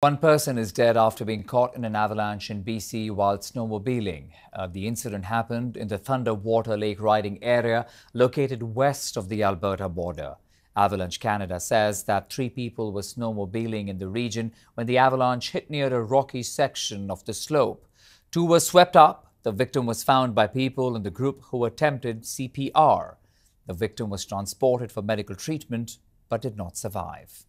One person is dead after being caught in an avalanche in BC while snowmobiling. Uh, the incident happened in the Thunderwater Lake riding area located west of the Alberta border. Avalanche Canada says that three people were snowmobiling in the region when the avalanche hit near a rocky section of the slope. Two were swept up. The victim was found by people in the group who attempted CPR. The victim was transported for medical treatment but did not survive.